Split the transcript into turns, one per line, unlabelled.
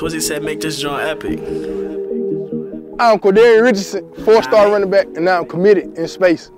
Twizzy said make this joint epic.
I'm Cordero Richardson, four-star running back, and now I'm committed in space.